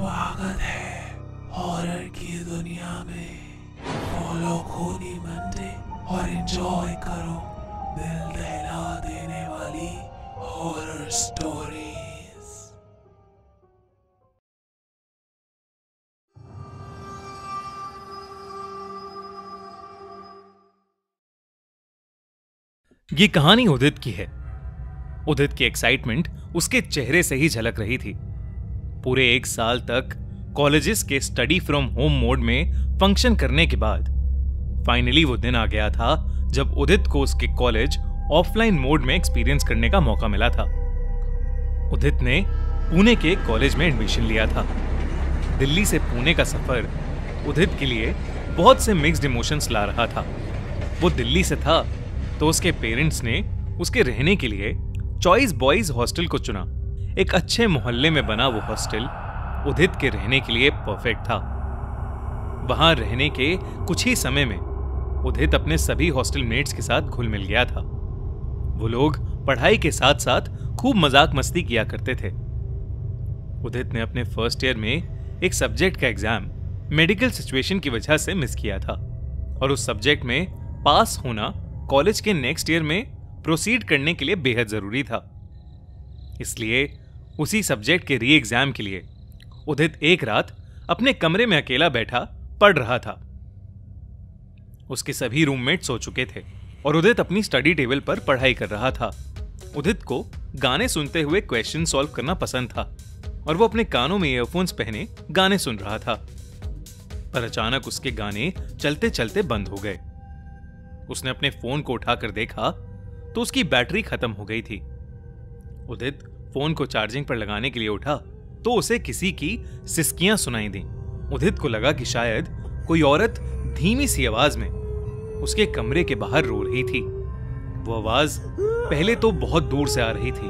स्वागत है हॉरर की दुनिया में। फॉलो खूनी मंडे और एंजॉय करो दिल दहला देने वाली हॉरर स्टोरीज ये कहानी उदित की है। उदित की एक्साइटमेंट उसके चेहरे से ही झलक रही थी। पूरे एक साल तक कॉलेजेस के स्टडी फ्रॉम होम मोड में फ़ंक्शन करने के बाद। फाइनली वो दिन आ गया था जब उदित को उसके कॉलेज ऑफलाइन मोड में एक्सपीरियंस करने का मौका मिला था। उदित ने पुणे के कॉलेज में एडमिशन लिया था। दिल्ली से पुणे का सफ़र उदित के लिए बहुत से मिक्स्ड इमोशंस ला रहा था। वो दिल्ली से था तो उसके पेरेंट्स ने उसके रहने के लिए चॉइस बॉयज़ हॉस्टल को चुना। एक अच्छे मोहल्ले में बना वो हॉस्टल उदित के रहने के लिए परफेक्ट था। वहाँ रहने के कुछ ही समय में उदित अपने सभी हॉस्टल मेट्स के साथ घुल मिल गया था। वो लोग पढ़ाई के साथ साथ खूब मज़ाक मस्ती किया करते थे। उदित ने अपने फ़र्स्ट ईयर में एक सब्जेक्ट का एग्ज़ाम मेडिकल सिचुएशन की वजह से मिस किया था और उस सब्जेक्ट में पास होना कॉलेज के नेक्स्ट ईयर में प्रोसीड करने के लिए बेहद ज़रूरी था। इसलिए उसी सब्जेक्ट के री एग्ज़ाम के लिए उदित एक रात अपने कमरे में अकेला बैठा पढ़ रहा था। उसके सभी रूममेट सो चुके थे और उदित अपनी स्टडी टेबल पर पढ़ाई कर रहा था। उदित को गाने सुनते हुए क्वेश्चन सॉल्व करना पसंद था और वो अपने कानों में ईयरफोन्स पहने गाने सुन रहा था। पर अचानक उसके गाने चलते चलते बंद हो गए। उसने अपने फ़ोन को उठाकर देखा तो उसकी बैटरी खत्म हो गई थी। उदित फ़ोन को चार्जिंग पर लगाने के लिए उठा तो उसे किसी की सिस्कियाँ सुनाई दी। उदित को लगा कि शायद कोई औरत धीमी सी आवाज़ में उसके कमरे के बाहर रो रही थी। वो आवाज़ पहले तो बहुत दूर से आ रही थी,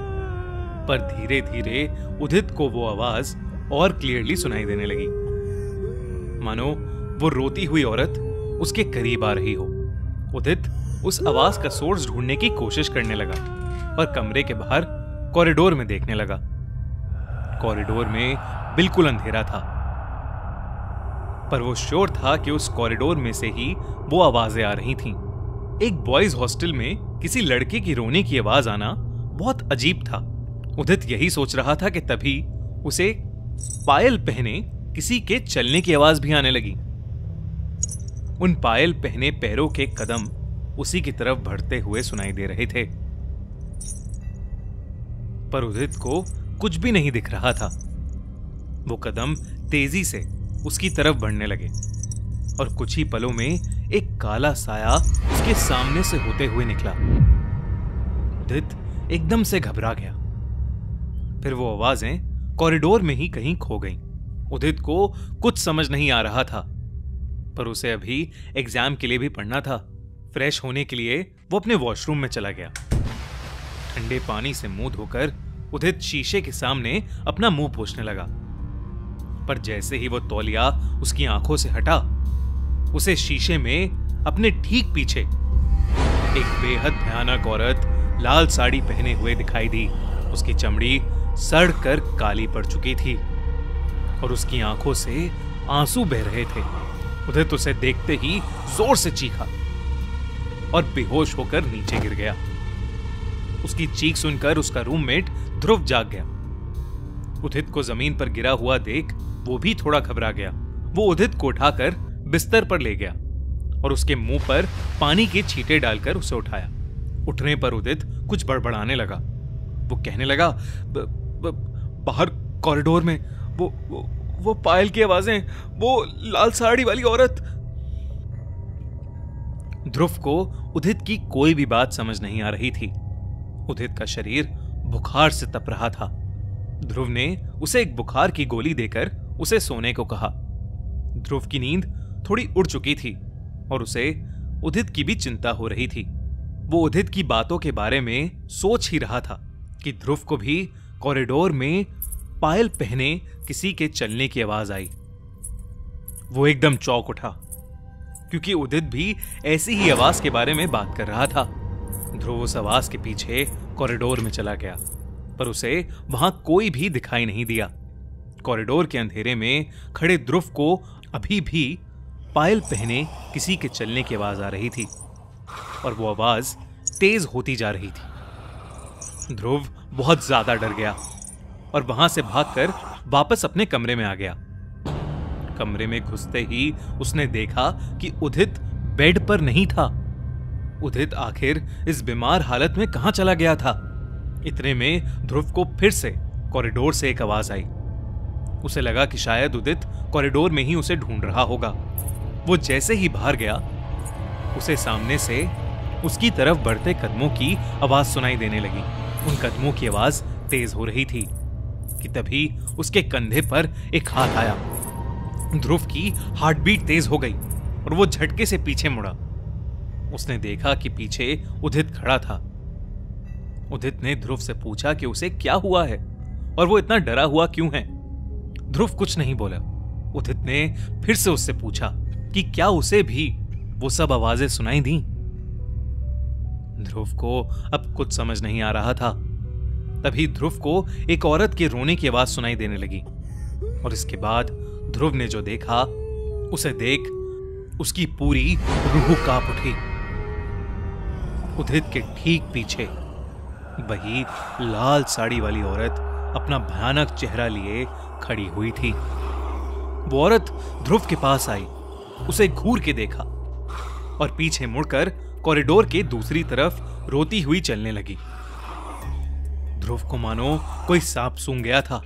पर धीरे धीरे उदित को वो आवाज़ और क्लियरली सुनाई देने लगी। मानो वो रोती हुई औरत उसके करीब आ रही हो। उदित उस आवाज़ का सोर्स ढूँढने की कोशिश करने लगा और कमरे के बाहर कॉरिडोर में देखने लगा। कॉरिडोर में बिल्कुल अंधेरा था। पर वो श्योर था कि उस कॉरिडोर में से ही वो आवाज़ें आ रही थीं। एक बॉयज़ हॉस्टल में किसी लड़के की रोने की आवाज़ आना बहुत अजीब था। उदित यही सोच रहा था कि तभी उसे पायल पहने किसी के चलने की आवाज़ भी आने लगी। उन पायल पहने पैरों के कदम उसी की तरफ़ बढ़ते हुए सुनाई दे रहे थे। पर उदित को कुछ भी नहीं दिख रहा था। वो कदम तेज़ी से उसकी तरफ़ बढ़ने लगे और कुछ ही पलों में एक काला साया उसके सामने से होते हुए निकला। उदित एकदम से घबरा गया। फिर वो आवाज़ें कॉरिडोर में ही कहीं खो गईं। उदित को कुछ समझ नहीं आ रहा था, पर उसे अभी एग्ज़ाम के लिए भी पढ़ना था। फ्रेश होने के लिए वो अपने वॉशरूम में चला गया। ठंडे पानी से मुँह धोकर उदित शीशे के सामने अपना मुँह पोछने लगा। पर जैसे ही वो तौलिया उसकी आँखों से हटा, उसे शीशे में अपने ठीक पीछे एक बेहद भयानक औरत लाल साड़ी पहने हुए दिखाई दी। उसकी चमड़ी सड़ कर काली पड़ चुकी थी और उसकी आँखों से आँसू बह रहे थे। उदित उसे देखते ही ज़ोर से चीखा और बेहोश होकर नीचे गिर गया। उसकी चीख सुनकर उसका रूममेट ध्रुव जाग गया। उदित को ज़मीन पर गिरा हुआ देख वो भी थोड़ा घबरा गया। वो उदित को उठाकर बिस्तर पर ले गया और उसके मुँह पर पानी के छींटे डालकर उसे उठाया। उठने पर उदित कुछ बड़बड़ाने लगा। वो कहने लगा ब, ब, बाहर कॉरिडोर में वो, वो वो पायल की आवाज़ें वो लाल साड़ी वाली औरत। ध्रुव को उदित की कोई भी बात समझ नहीं आ रही थी। उदित का शरीर बुखार से तप रहा था। ध्रुव ने उसे एक बुखार की गोली देकर उसे सोने को कहा। ध्रुव की नींद थोड़ी उड़ चुकी थी और उसे उदित की भी चिंता हो रही थी। वो उदित की बातों के बारे में सोच ही रहा था कि ध्रुव को भी कॉरिडोर में पायल पहने किसी के चलने की आवाज़ आई। वो एकदम चौक उठा, क्योंकि उदित भी ऐसी ही आवाज़ के बारे में बात कर रहा था। ध्रुव उस आवाज़ के पीछे कॉरिडोर में चला गया, पर उसे वहाँ कोई भी दिखाई नहीं दिया। कॉरिडोर के अंधेरे में खड़े ध्रुव को अभी भी पायल पहने किसी के चलने की आवाज़ आ रही थी, और वो आवाज़ तेज होती जा रही थी। ध्रुव बहुत ज़्यादा डर गया, और वहाँ से भागकर वापस अपने कमरे में आ गया। कमरे में घुसते ही उसने देखा कि उदित बेड पर नहीं था। उदित आखिर, इस बीमार हालत में कहाँ चला गया था? इतने में ध्रुव को फिर से कॉरिडोर से एक आवाज़ आई। उसे लगा कि शायद उदित कॉरिडोर में ही उसे ढूंढ रहा होगा। वो जैसे ही बाहर गया, उसे सामने से उसकी तरफ़ बढ़ते कदमों की आवाज़ सुनाई देने लगी। उन कदमों की आवाज़ तेज हो रही थी कि तभी उसके कंधे पर एक हाथ आया। ध्रुव की हार्ट बीट तेज हो गई और वो झटके से पीछे मुड़ा। उसने देखा कि पीछे उदित खड़ा था। उदित ने ध्रुव से पूछा कि उसे क्या हुआ है? और वो इतना डरा हुआ क्यों है? ध्रुव कुछ नहीं बोला। उदित ने फिर से उससे पूछा कि क्या उसे भी वो सब आवाज़ें सुनाई दी? ध्रुव को अब कुछ समझ नहीं आ रहा था। तभी ध्रुव को एक औरत के रोने की आवाज़ सुनाई देने लगी। और इसके बाद ध्रुव ने जो देखा, उसे देख उसकी पूरी रूह काँप उठी। उदित के ठीक पीछे। वही लाल साड़ी वाली औरत अपना भयानक चेहरा लिए खड़ी हुई थी। वो औरत ध्रुव के पास आई, उसे घूर के देखा और पीछे मुड़कर कॉरिडोर के दूसरी तरफ़ रोती हुई चलने लगी। ध्रुव को मानो कोई सांप सूंघ गया था।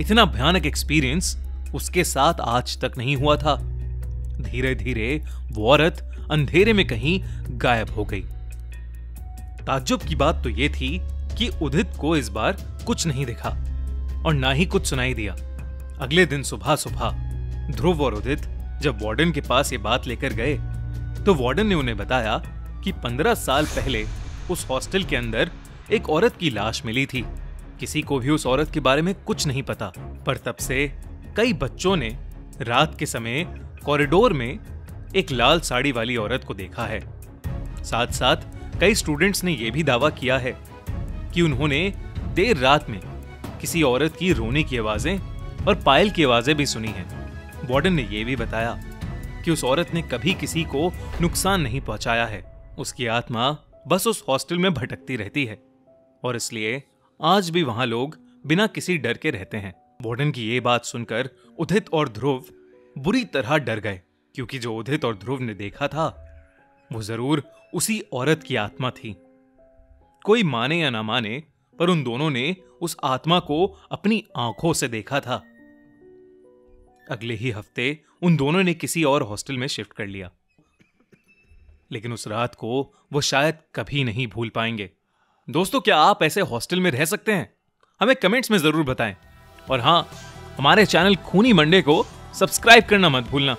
इतना भयानक एक्सपीरियंस उसके साथ आज तक नहीं हुआ था। धीरे धीरे वो औरत अंधेरे में कहीं गायब हो गई। ताज्जुब की बात तो यह थी कि उदित को इस बार कुछ नहीं दिखा और ना ही कुछ सुनाई दिया। अगले दिन सुबह सुबह ध्रुव और उदित जब वार्डन के पास ये बात लेकर गए तो वार्डन ने उन्हें बताया कि पंद्रह साल पहले उस हॉस्टल के अंदर एक औरत की लाश मिली थी। किसी को भी उस औरत के बारे में कुछ नहीं पता, पर तब से कई बच्चों ने रात के समय कॉरिडोर में एक लाल साड़ी वाली औरत को देखा है। साथ साथ कई स्टूडेंट्स ने यह भी दावा किया है कि उन्होंने देर रात में किसी औरत की रोने की आवाज़ें और पायल की आवाज़ें भी सुनी हैं। वार्डन ने यह भी बताया कि उस औरत ने कभी किसी को नुकसान नहीं पहुँचाया है। उसकी आत्मा बस उस हॉस्टल में भटकती रहती है और इसलिए आज भी वहाँ लोग बिना किसी डर के रहते हैं। वार्डन की ये बात सुनकर उदित और ध्रुव बुरी तरह डर गए, क्योंकि जो उदित और ध्रुव ने देखा था, वो ज़रूर उसी औरत की आत्मा थी। कोई माने या ना माने, पर उन दोनों ने उस आत्मा को अपनी आँखों से देखा था। अगले ही हफ़्ते उन दोनों ने किसी और हॉस्टल में शिफ्ट कर लिया। लेकिन उस रात को वो शायद कभी नहीं भूल पाएँगे। दोस्तों, क्या आप ऐसे हॉस्टल में रह सकते हैं? हमें कमेंट्स में ज़रूर बताएँ। और हाँ हमारे चैनल खूनी मंडे को सब्सक्राइब करना मत भूलना।